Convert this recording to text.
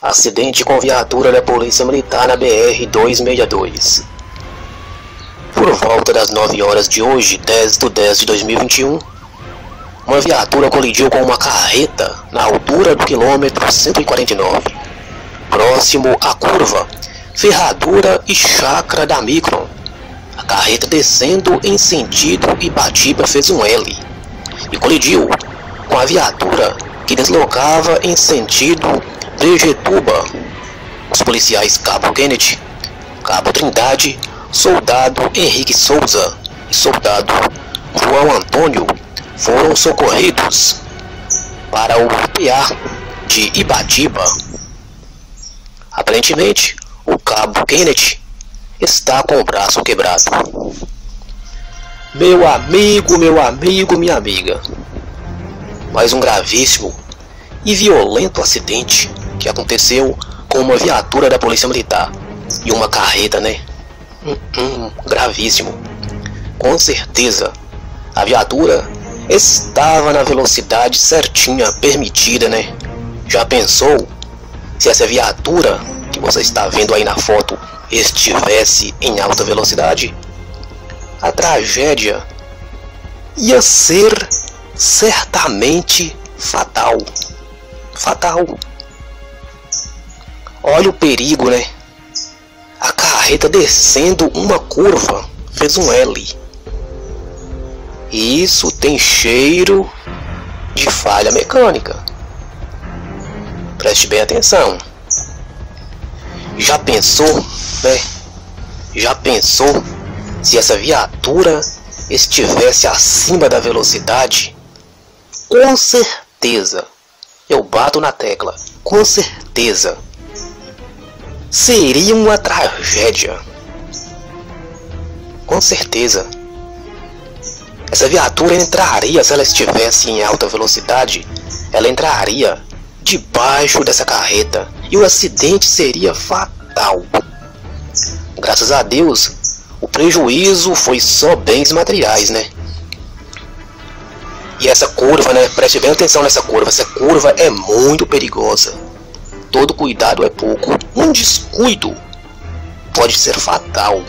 Acidente com viatura da Polícia Militar na BR-262. Por volta das 9 horas de hoje, 10 de 10 de 2021, uma viatura colidiu com uma carreta na altura do quilômetro 149, próximo à curva Ferradura e Chácara da Micron. A carreta descendo em sentido Ibatiba fez um L e colidiu com a viatura que deslocava em sentido Brejetuba. Os policiais Cabo Kennedy, Cabo Trindade, Soldado Henrique Souza e Soldado João Antônio foram socorridos para o PA de Ibatiba. Aparentemente, o Cabo Kennedy está com o braço quebrado. Meu amigo, meu amigo, minha amiga. Mais um gravíssimo e violento acidente que aconteceu com uma viatura da Polícia Militar e uma carreta, né? Hum, hum, gravíssimo. Com certeza, a viatura estava na velocidade certinha permitida, né? Já pensou se essa viatura que você está vendo aí na foto estivesse em alta velocidade? A tragédia ia ser certamente fatal. Fatal. Olha o perigo, né? A carreta descendo uma curva fez um L. Isso tem cheiro de falha mecânica. Preste bem atenção. Já pensou, né? Já pensou se essa viatura estivesse acima da velocidade? Com certeza, eu bato na tecla, com certeza seria uma tragédia. Com certeza. Essa viatura entraria, se ela estivesse em alta velocidade, ela entraria debaixo dessa carreta e o acidente seria fatal. Graças a Deus, o prejuízo foi só bens materiais, né? E essa curva, né? Preste bem atenção nessa curva. Essa curva é muito perigosa. Todo cuidado é pouco. Um descuido pode ser fatal.